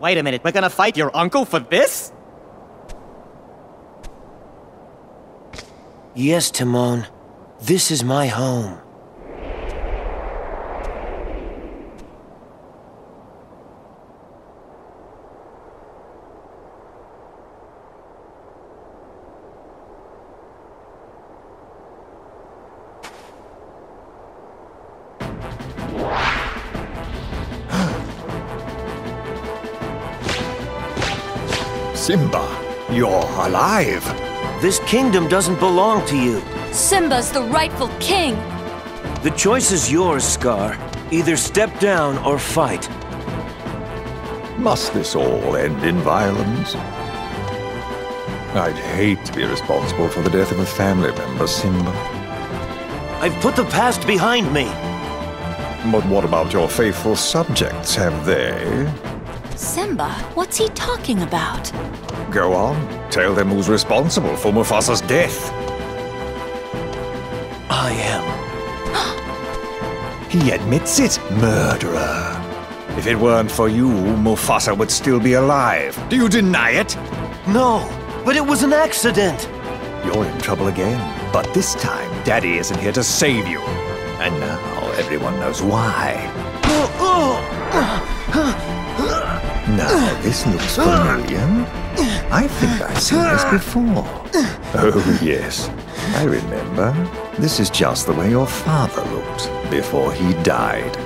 Wait a minute, we're gonna fight your uncle for this? Yes, Timon. This is my home. Simba, you're alive. This kingdom doesn't belong to you. Simba's the rightful king. The choice is yours, Scar. Either step down or fight. Must this all end in violence? I'd hate to be responsible for the death of a family member, Simba. I've put the past behind me. But what about your faithful subjects? Have they? Simba, what's he talking about? Go on. Tell them who's responsible for Mufasa's death. I am. He admits it, murderer. If it weren't for you, Mufasa would still be alive. Do you deny it? No, but it was an accident. You're in trouble again. But this time, Daddy isn't here to save you. And now everyone knows why. Now, this looks familiar. I think I've seen this before. Oh, yes. I remember. This is just the way your father looked before he died.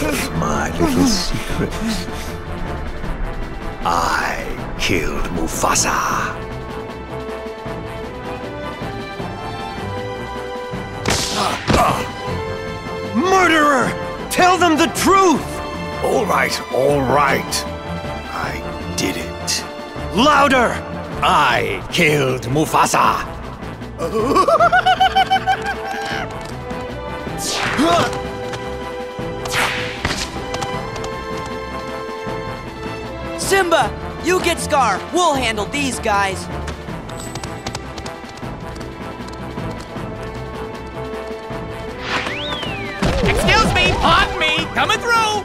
Here's my little secret. I killed Mufasa. Murderer! Tell them the truth! All right, all right. I did it. Louder! I killed Mufasa. Simba, you get Scar. We'll handle these guys. Coming through!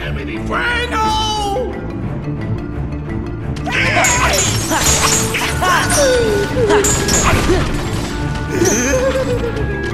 Emily Frano!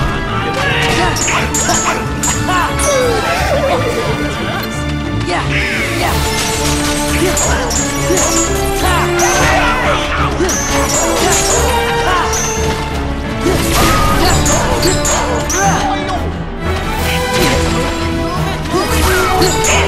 through!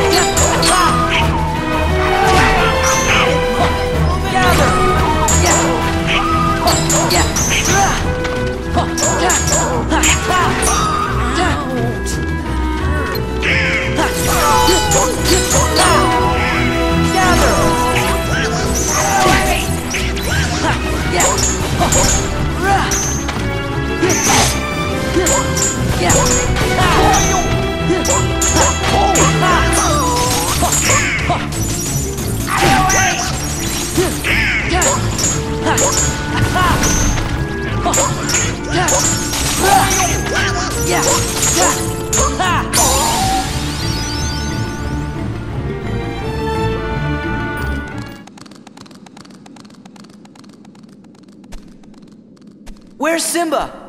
Where's Simba?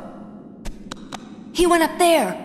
He went up there.